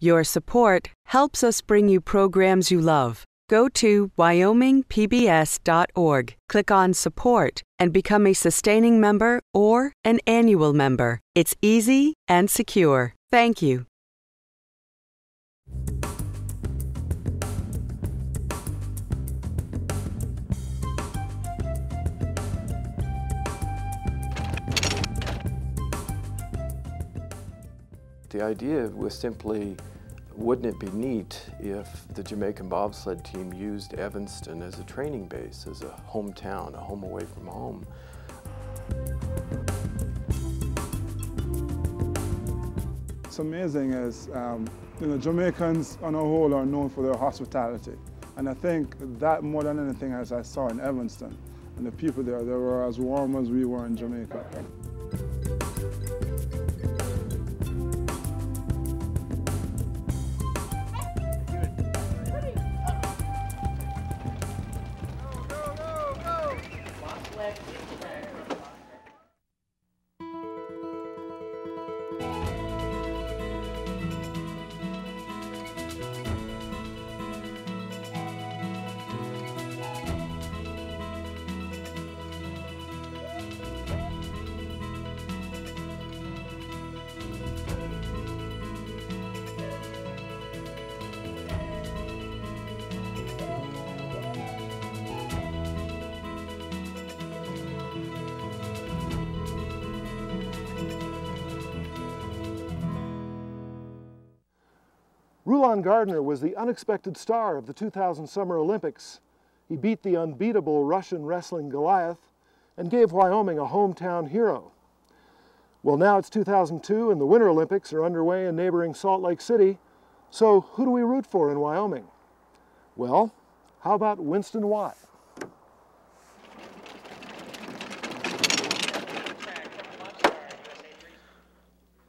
Your support helps us bring you programs you love. Go to wyomingpbs.org, click on Support, and become a sustaining member or an annual member. It's easy and secure. Thank you. The idea was simply, wouldn't it be neat if the Jamaican bobsled team used Evanston as a training base, as a hometown, a home away from home? What's amazing is, um, you know, Jamaicans on a whole are known for their hospitality. And I think that more than anything as I saw in Evanston, and the people there, they were as warm as we were in Jamaica. Rulon Gardner was the unexpected star of the 2000 Summer Olympics. He beat the unbeatable Russian wrestling Goliath and gave Wyoming a hometown hero. Well, now it's 2002 and the Winter Olympics are underway in neighboring Salt Lake City, so who do we root for in Wyoming? Well, how about Winston Watt?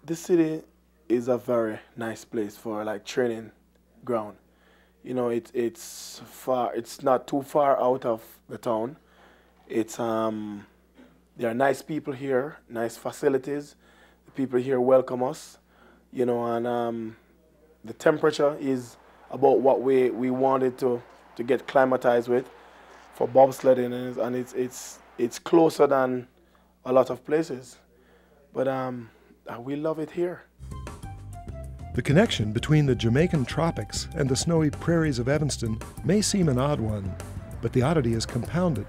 This city is a very nice place for like training ground. You know, it's it's far. It's not too far out of the town. It's um, there are nice people here, nice facilities. The people here welcome us. You know, and um, the temperature is about what we we wanted to to get climatized with for bobsledding, and it's, it's it's it's closer than a lot of places, but um, we love it here. The connection between the Jamaican tropics and the snowy prairies of Evanston may seem an odd one, but the oddity is compounded.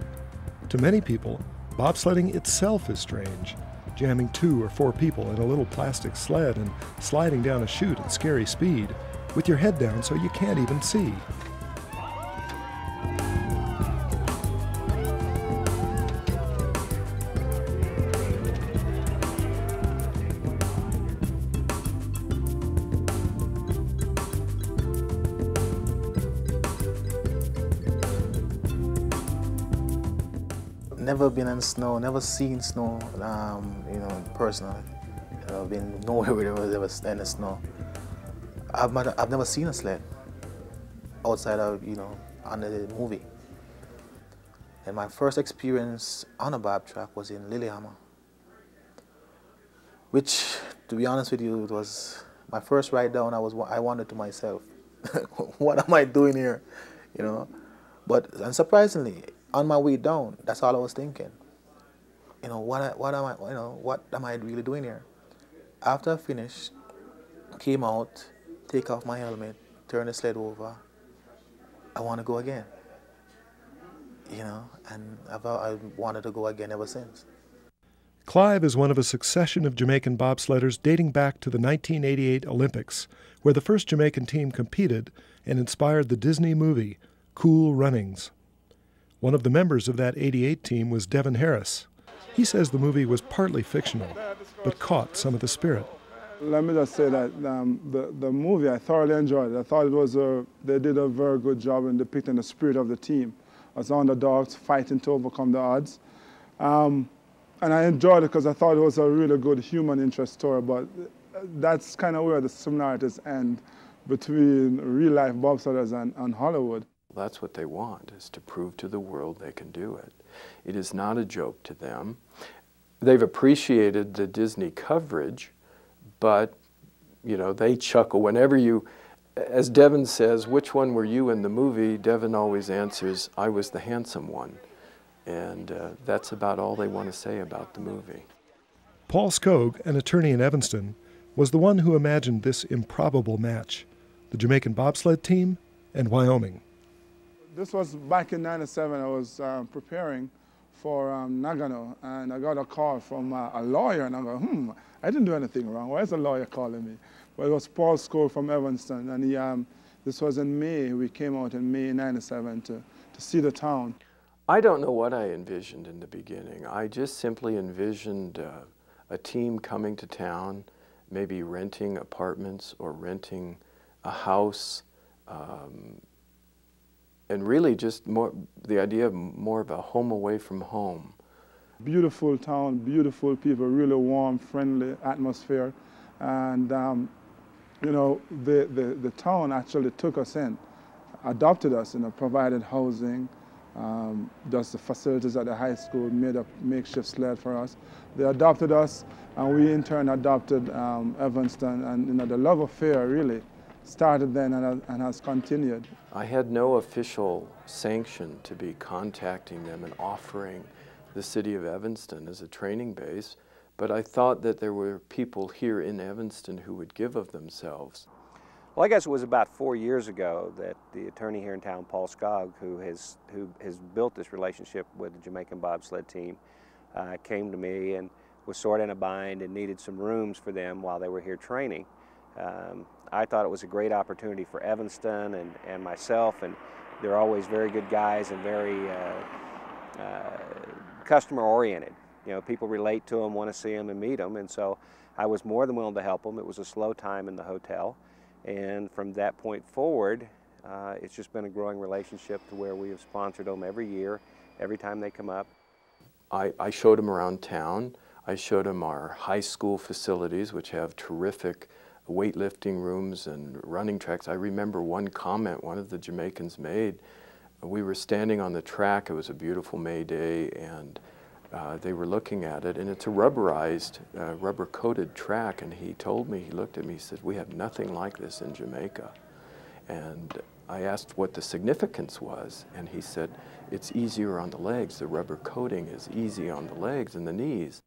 To many people, bobsledding itself is strange. Jamming two or four people in a little plastic sled and sliding down a chute at scary speed, with your head down so you can't even see. Never been in snow, never seen snow, um, you know, personally. I've been nowhere where there was ever any snow. I've, I've never seen a sled outside of, you know, on the movie. And my first experience on a bob track was in Lillehammer, which, to be honest with you, it was my first ride down. I was I wondered to myself, what am I doing here, you know? But unsurprisingly, on my way down, that's all I was thinking. You know, what, what am I, you know, what am I really doing here? After I finished, came out, take off my helmet, turn the sled over, I want to go again. You know, and I've, I wanted to go again ever since. Clive is one of a succession of Jamaican bobsledders dating back to the 1988 Olympics, where the first Jamaican team competed and inspired the Disney movie Cool Runnings. One of the members of that 88 team was Devon Harris. He says the movie was partly fictional, but caught some of the spirit. Let me just say that um, the, the movie, I thoroughly enjoyed it. I thought it was a, they did a very good job in depicting the spirit of the team as underdogs fighting to overcome the odds. Um, and I enjoyed it because I thought it was a really good human interest story, but that's kind of where the similarities end between real life bobsledders and, and Hollywood. That's what they want, is to prove to the world they can do it. It is not a joke to them. They've appreciated the Disney coverage, but you know, they chuckle whenever you, as Devon says, which one were you in the movie? Devon always answers, I was the handsome one. And uh, that's about all they want to say about the movie. Paul Skog, an attorney in Evanston, was the one who imagined this improbable match the Jamaican bobsled team and Wyoming. This was back in 97. I was uh, preparing for um, Nagano, and I got a call from uh, a lawyer, and I go, hmm, I didn't do anything wrong. Why is a lawyer calling me? Well, it was Paul Skog from Evanston, and he, um, this was in May. We came out in May 97 to, to see the town. I don't know what I envisioned in the beginning. I just simply envisioned uh, a team coming to town, maybe renting apartments or renting a house, um, and really just more the idea of more of a home away from home. Beautiful town, beautiful people, really warm, friendly atmosphere, and um, you know the, the, the town actually took us in, adopted us, you know, provided housing, um, does the facilities at the high school, made a makeshift sled for us. They adopted us, and we in turn adopted um, Evanston, and you know the love affair really started then and, and has continued. I had no official sanction to be contacting them and offering the city of Evanston as a training base, but I thought that there were people here in Evanston who would give of themselves. Well, I guess it was about four years ago that the attorney here in town, Paul Skog, who has who has built this relationship with the Jamaican bobsled team, uh, came to me and was sort of in a bind and needed some rooms for them while they were here training. Um, I thought it was a great opportunity for Evanston and, and myself, and they're always very good guys and very uh, uh, customer oriented. You know, people relate to them, want to see them and meet them, and so I was more than willing to help them. It was a slow time in the hotel, and from that point forward, uh, it's just been a growing relationship to where we have sponsored them every year, every time they come up. I, I showed them around town. I showed them our high school facilities, which have terrific weightlifting rooms and running tracks. I remember one comment one of the Jamaicans made. We were standing on the track, it was a beautiful May day, and uh, they were looking at it, and it's a rubberized, uh, rubber coated track. And he told me, he looked at me, he said, We have nothing like this in Jamaica. And I asked what the significance was, and he said, It's easier on the legs. The rubber coating is easy on the legs and the knees.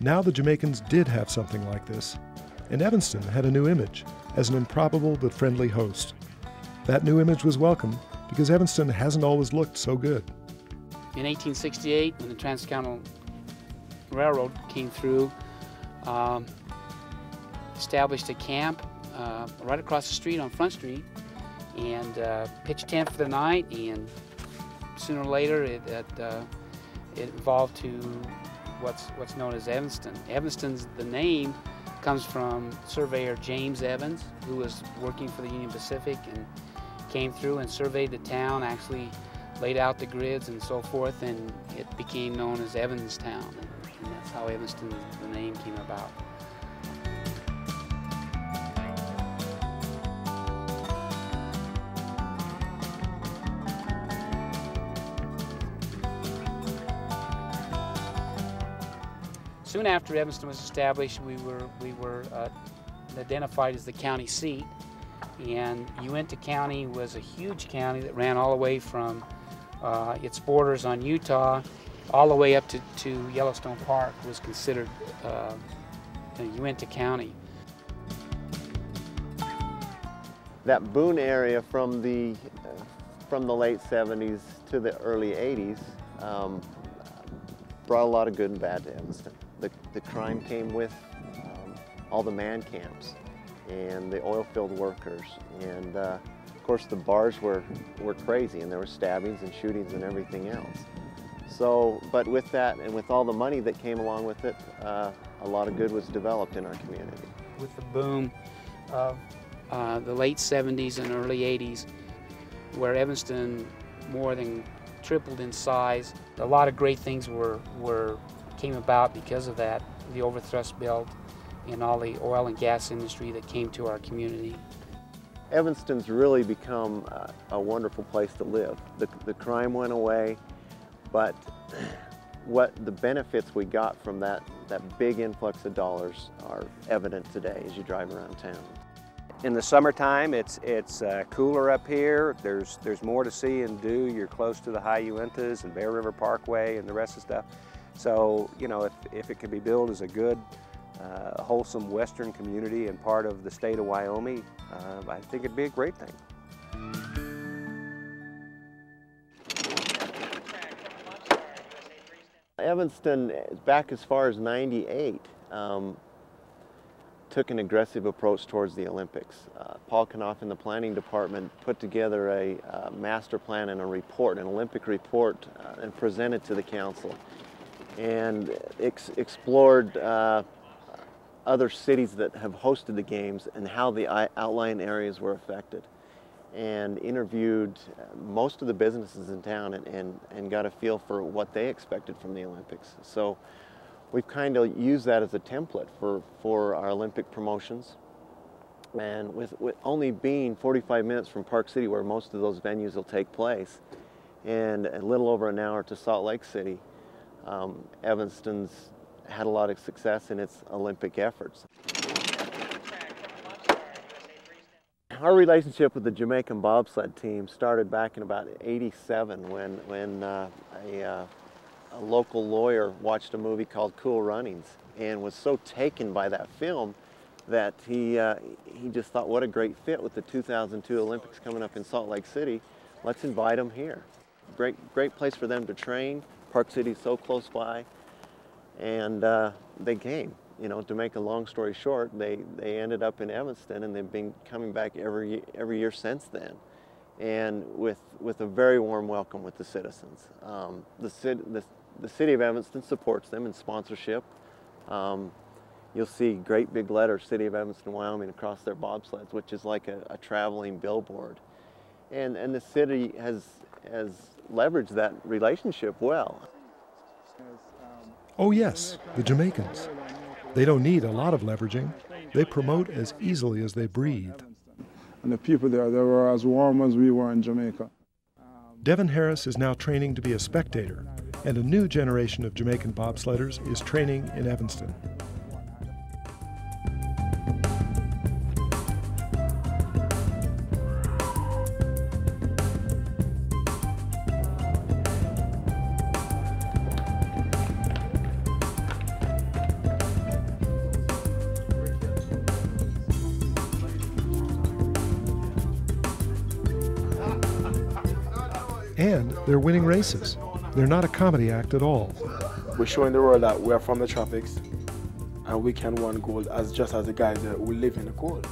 Now the Jamaicans did have something like this, and Evanston had a new image as an improbable but friendly host. That new image was welcome because Evanston hasn't always looked so good. In 1868, when the Transcontinental Railroad came through, um, established a camp uh, right across the street on Front Street and uh, pitched tent for the night. And sooner or later, it, it, uh, it evolved to what's what's known as Evanston. Evanston's the name comes from surveyor James Evans, who was working for the Union Pacific and came through and surveyed the town, actually laid out the grids and so forth, and it became known as Evanstown. And that's how Evanston, the name came about. Soon after Evanston was established, we were, we were uh, identified as the county seat. And Uinta County was a huge county that ran all the way from uh, its borders on Utah all the way up to, to Yellowstone Park was considered uh, Uinta County. That Boone area from the, uh, from the late 70s to the early 80s um, brought a lot of good and bad to Evanston. The, the crime came with um, all the man camps and the oil field workers. And uh, of course the bars were, were crazy and there were stabbings and shootings and everything else. So, but with that and with all the money that came along with it, uh, a lot of good was developed in our community. With the boom of uh, the late 70s and early 80s, where Evanston more than tripled in size, a lot of great things were, were came about because of that, the overthrust belt and all the oil and gas industry that came to our community. Evanston's really become a wonderful place to live. The, the crime went away, but what the benefits we got from that, that big influx of dollars are evident today as you drive around town. In the summertime, it's it's uh, cooler up here. There's there's more to see and do. You're close to the high Uintas and Bear River Parkway and the rest of the stuff. So you know, if if it can be built as a good, uh, wholesome Western community and part of the state of Wyoming, uh, I think it'd be a great thing. Evanston, back as far as 98, um, took an aggressive approach towards the Olympics. Uh, Paul Knopf in the planning department put together a uh, master plan and a report, an Olympic report, uh, and presented to the council. And ex explored uh, other cities that have hosted the games and how the outlying areas were affected and interviewed most of the businesses in town and, and, and got a feel for what they expected from the Olympics. So we've kind of used that as a template for, for our Olympic promotions. And with, with only being 45 minutes from Park City where most of those venues will take place and a little over an hour to Salt Lake City, um, Evanston's had a lot of success in its Olympic efforts. our relationship with the Jamaican bobsled team started back in about 87 when, when uh, a, uh, a, local lawyer watched a movie called Cool Runnings and was so taken by that film that he, uh, he just thought what a great fit with the 2002 Olympics coming up in Salt Lake City. Let's invite them here. Great, great place for them to train. Park City's so close by. And uh, they came you know, to make a long story short, they, they ended up in Evanston and they've been coming back every, every year since then. And with, with a very warm welcome with the citizens. Um, the, the, the city of Evanston supports them in sponsorship. Um, you'll see great big letters, City of Evanston, Wyoming, across their bobsleds, which is like a, a traveling billboard. And, and the city has, has leveraged that relationship well. Oh yes, the Jamaicans. They don't need a lot of leveraging. They promote as easily as they breathe. And the people there, they were as warm as we were in Jamaica. Devon Harris is now training to be a spectator, and a new generation of Jamaican bobsledders is training in Evanston. And they're winning races. They're not a comedy act at all. We're showing the world that we're from the tropics and we can win gold as just as the guys that who live in the cold.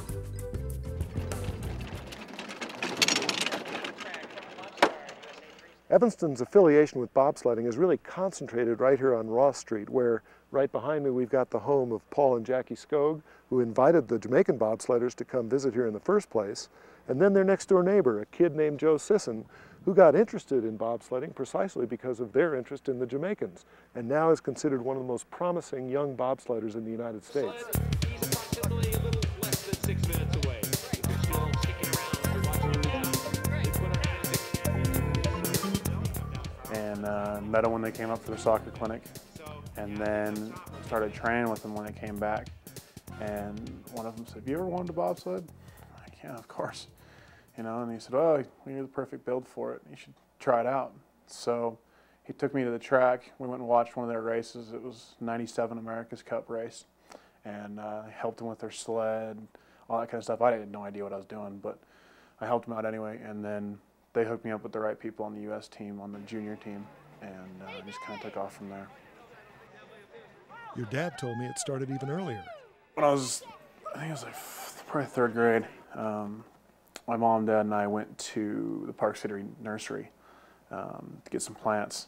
Evanston's affiliation with bobsledding is really concentrated right here on Ross Street, where right behind me we've got the home of Paul and Jackie Skog, who invited the Jamaican bobsledders to come visit here in the first place, and then their next door neighbor, a kid named Joe Sisson, who got interested in bobsledding precisely because of their interest in the Jamaicans, and now is considered one of the most promising young bobsledders in the United States. And uh, met them when they came up for the soccer clinic, and then started training with them when they came back. And one of them said, "Have you ever wanted to bobsled?" Like, yeah, of course you know, and he said, oh, you're the perfect build for it. You should try it out. So he took me to the track. We went and watched one of their races. It was 97 America's Cup race. And uh, I helped him with their sled, all that kind of stuff. I had no idea what I was doing, but I helped him out anyway. And then they hooked me up with the right people on the U.S. team, on the junior team, and uh, just kind of took off from there. Your dad told me it started even earlier. When I was, I think it was like probably third grade. Um, my mom, dad, and I went to the Park City Nursery um, to get some plants.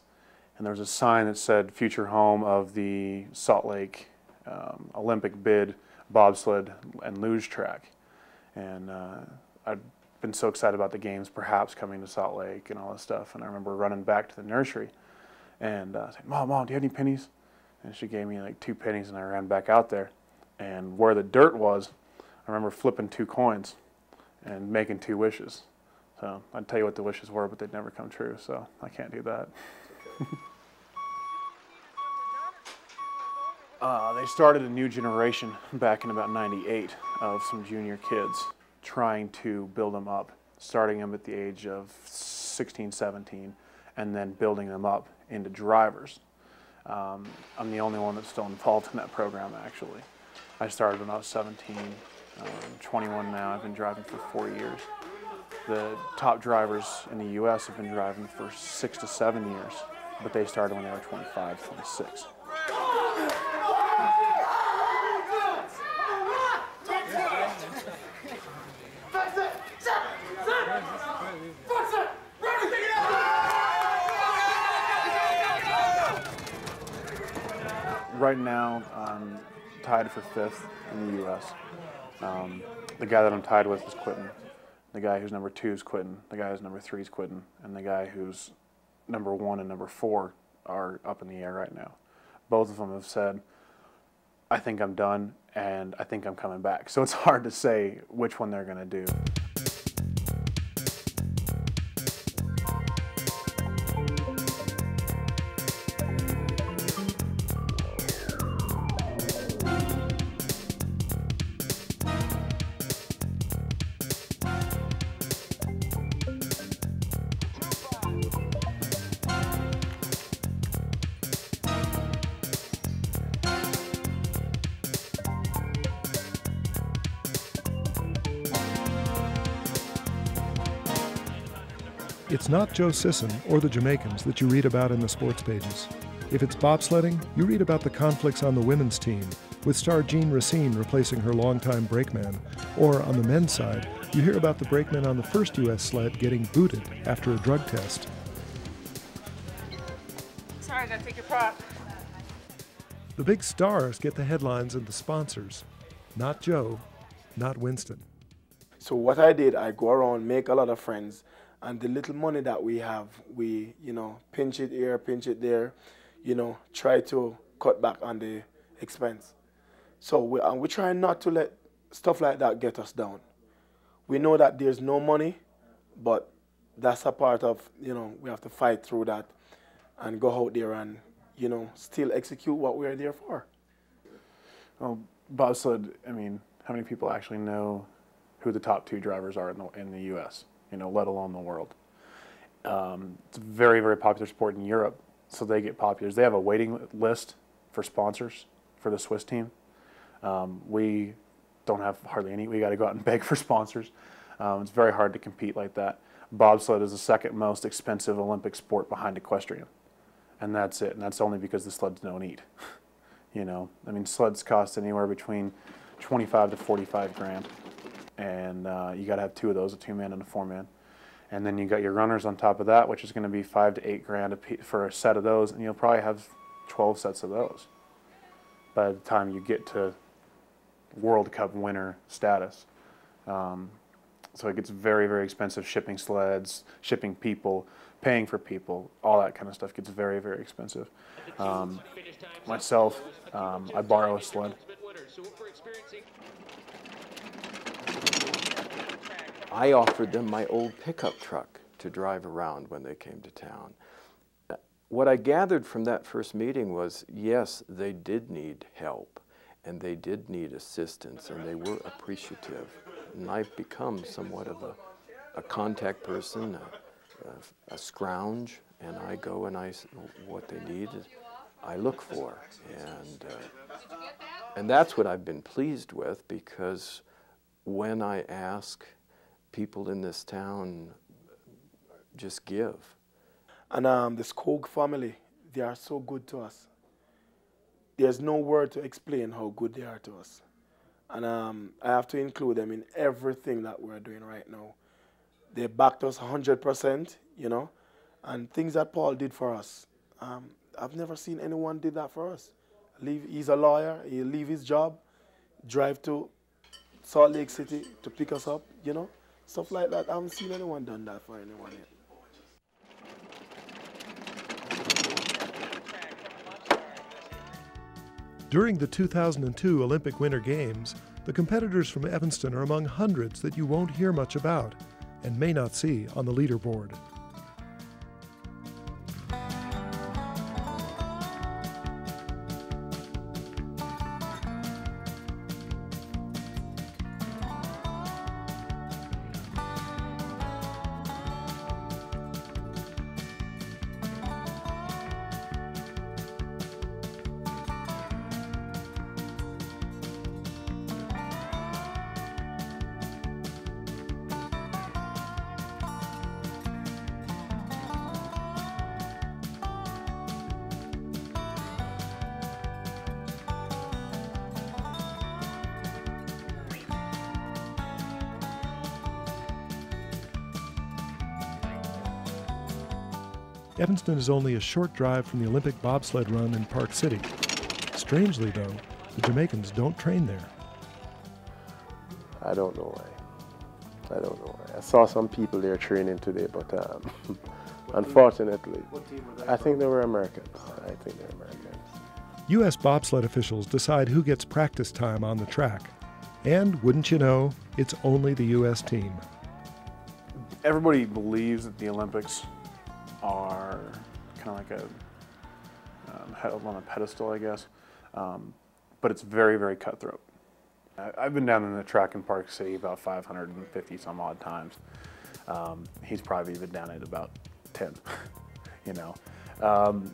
And there was a sign that said future home of the Salt Lake um, Olympic bid bobsled and luge track. And uh, I'd been so excited about the games perhaps coming to Salt Lake and all this stuff. And I remember running back to the nursery and uh, saying, Mom, Mom, do you have any pennies? And she gave me like two pennies and I ran back out there. And where the dirt was, I remember flipping two coins and making two wishes. So I'd tell you what the wishes were, but they'd never come true. So I can't do that. Uh, they started a new generation back in about 98 of some junior kids trying to build them up, starting them at the age of 16, 17, and then building them up into drivers. Um, I'm the only one that's still involved in that program actually. I started when I was 17, um, 21 now. I've been driving for four years. The top drivers in the U.S. have been driving for six to seven years, but they started when they were 25, 26. Right now, I'm tied for fifth in the U.S. Um, the guy that I'm tied with is quitting. The guy who's number two is quitting. The guy who's number three is quitting. And the guy who's number one and number four are up in the air right now. Both of them have said, I think I'm done and I think I'm coming back. So it's hard to say which one they're going to do. It's not Joe Sisson or the Jamaicans that you read about in the sports pages. If it's bobsledding, you read about the conflicts on the women's team, with star Jean Racine replacing her longtime brakeman. Or on the men's side, you hear about the brakeman on the first U.S. sled getting booted after a drug test. Sorry, I gotta take your prop. The big stars get the headlines and the sponsors. Not Joe, not Winston. So what I did, I go around, make a lot of friends, and the little money that we have, we, you know, pinch it here, pinch it there, you know, try to cut back on the expense. So we, and we try not to let stuff like that get us down. We know that there's no money, but that's a part of, you know, we have to fight through that and go out there and, you know, still execute what we're there for. Well, bobsled, I mean, how many people actually know who the top two drivers are in the, in the U.S., you know, let alone the world? Um, it's a very, very popular sport in Europe, so they get popular. They have a waiting list for sponsors for the Swiss team. Um, we don't have hardly any. We got to go out and beg for sponsors. Um, it's very hard to compete like that. Bobsled is the second most expensive Olympic sport behind equestrian, and that's it. And that's only because the sleds don't eat. you know, I mean, sleds cost anywhere between 25 to 45 grand, and uh, you got to have two of those, a two-man and a four-man. And then you got your runners on top of that, which is going to be five to eight grand a for a set of those, and you'll probably have 12 sets of those by the time you get to World Cup winner status. Um, so it gets very, very expensive shipping sleds, shipping people, paying for people, all that kind of stuff gets very, very expensive. Um, myself, um, I borrow a sled. I offered them my old pickup truck to drive around when they came to town. What I gathered from that first meeting was yes, they did need help and they did need assistance and they were appreciative. And I've become somewhat of a, a contact person, a, a, a scrounge, and I go and I, what they need, I look for. And, uh, and that's what I've been pleased with because when I ask people in this town, just give. And um, the Skog family, they are so good to us. There's no word to explain how good they are to us. And um, I have to include them in everything that we're doing right now. They backed us 100%, you know, and things that Paul did for us. Um, I've never seen anyone did that for us. Leave, he's a lawyer, he leave his job, drive to Salt Lake City to pick us up, you know, stuff like that. I haven't seen anyone done that for anyone yet. During the 2002 Olympic Winter Games, the competitors from Evanston are among hundreds that you won't hear much about and may not see on the leaderboard. Evanston is only a short drive from the Olympic bobsled run in Park City. Strangely, though, the Jamaicans don't train there. I don't know why. I don't know why. I saw some people there training today, but um, unfortunately, I think they were Americans. I think they're Americans. U.S. bobsled officials decide who gets practice time on the track. And wouldn't you know, it's only the U.S. team. Everybody believes that the Olympics are kind of like a um, on a pedestal, I guess. Um, but it's very, very cutthroat. I've been down in the track in Park City about 550 some odd times. Um, he's probably been down it about 10, you know. Um,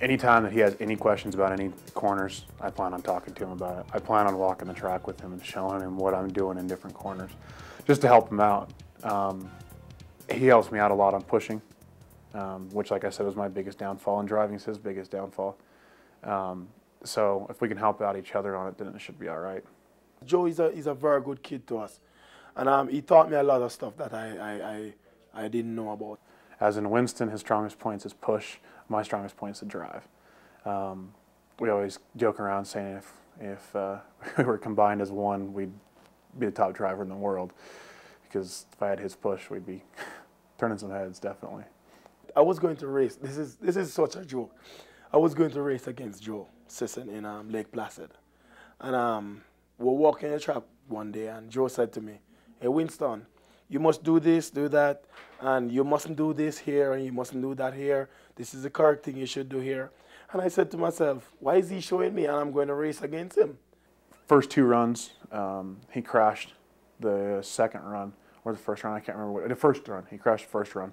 anytime that he has any questions about any corners, I plan on talking to him about it. I plan on walking the track with him and showing him what I'm doing in different corners, just to help him out. Um, he helps me out a lot on pushing, um, which, like I said, was my biggest downfall, and driving is his biggest downfall. Um, so if we can help out each other on it, then it should be all right. Joe is a, is a very good kid to us. And um, he taught me a lot of stuff that I, I, I, I didn't know about. As in Winston, his strongest points is push. My strongest points is drive. Um, we always joke around saying if, if uh, we were combined as one, we'd be the top driver in the world. Because if I had his push, we'd be turning some heads, definitely. I was going to race. This is, this is such a joke. I was going to race against Joe Sisson in um, Lake Placid. And um, we're walking the track one day, and Joe said to me, Hey, Winston, you must do this, do that, and you mustn't do this here, and you mustn't do that here. This is the correct thing you should do here. And I said to myself, Why is he showing me, and I'm going to race against him? First two runs, um, he crashed. The second run, or the first run, I can't remember what, the first run, he crashed the first run.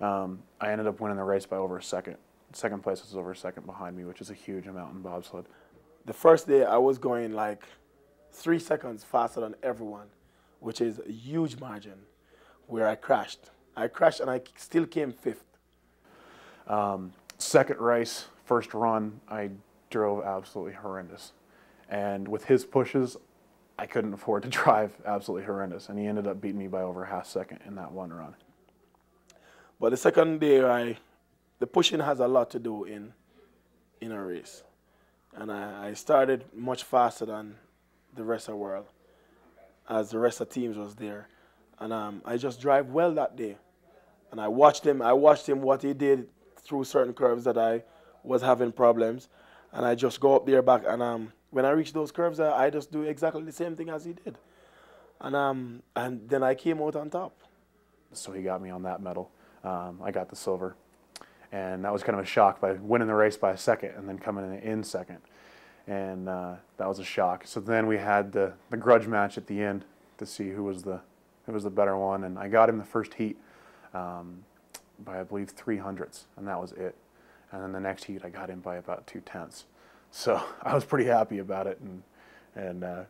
Um, I ended up winning the race by over a second. Second place was over a second behind me, which is a huge amount in bobsled. The first day I was going like three seconds faster than everyone, which is a huge margin, where I crashed. I crashed and I still came fifth. Um, second race, first run, I drove absolutely horrendous. And with his pushes, I couldn't afford to drive absolutely horrendous. And he ended up beating me by over a half second in that one run. But the second day, I, the pushing has a lot to do in, in a race. And I, I started much faster than the rest of the world as the rest of teams was there. And um, I just drive well that day. And I watched him, I watched him what he did through certain curves that I was having problems. And I just go up there back and um, when I reach those curves, I, I just do exactly the same thing as he did. And, um, and then I came out on top. So he got me on that medal. Um, I got the silver. And that was kind of a shock by winning the race by a second and then coming in second and uh, that was a shock. So then we had the, the grudge match at the end to see who was the who was the better one, and I got him the first heat um, by I believe three hundredths, and that was it. And then the next heat I got him by about two tenths. So I was pretty happy about it, and and uh,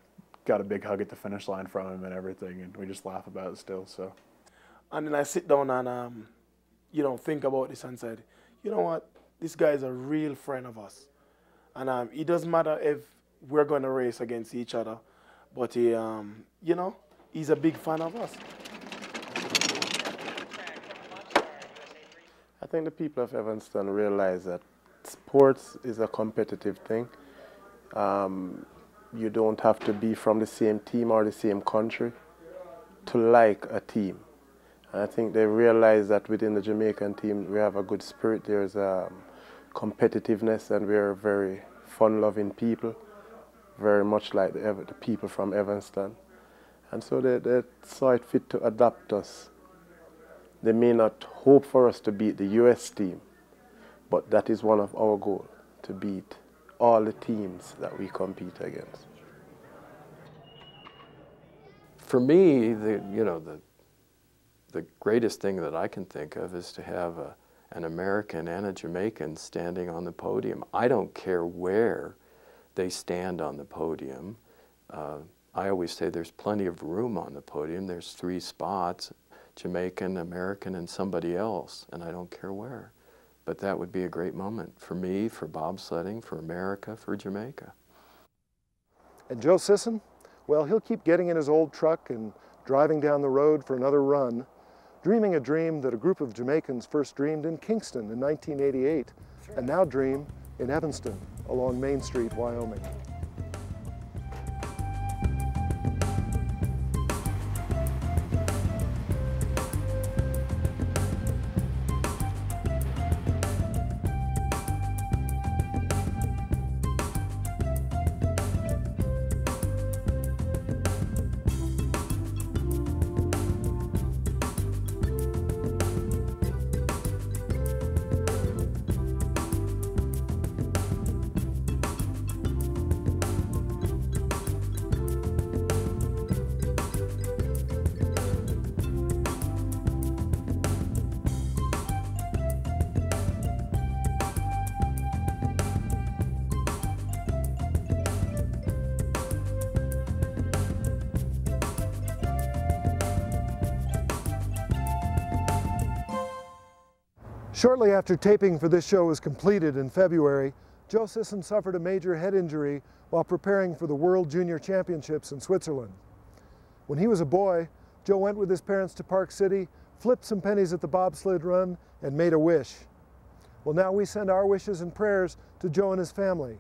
got a big hug at the finish line from him and everything, and we just laugh about it still. So. And then I sit down and um, you know think about this and said, you know what, this guy is a real friend of us and um, it doesn't matter if we're going to race against each other, but he, um, you know, he's a big fan of us. I think the people of Evanston realize that sports is a competitive thing. Um, you don't have to be from the same team or the same country to like a team. I think they realize that within the Jamaican team we have a good spirit. There's um, competitiveness and we're very fun-loving people, very much like the, the, people from Evanston. And so they, they saw it fit to adopt us. They may not hope for us to beat the US team, but that is one of our goals, to beat all the teams that we compete against. For me, the, you know, the, the greatest thing that I can think of is to have a, an American and a Jamaican standing on the podium. I don't care where they stand on the podium. Uh, I always say there's plenty of room on the podium. There's three spots, Jamaican, American, and somebody else, and I don't care where. But that would be a great moment for me, for bobsledding, for America, for Jamaica. And Joe Sisson? Well, he'll keep getting in his old truck and driving down the road for another run dreaming a dream that a group of Jamaicans first dreamed in Kingston in 1988 and now dream in Evanston along Main Street, Wyoming. Shortly after taping for this show was completed in February, Joe Sisson suffered a major head injury while preparing for the World Junior Championships in Switzerland. When he was a boy, Joe went with his parents to Park City, flipped some pennies at the bobsled run, and made a wish. Well, now we send our wishes and prayers to Joe and his family.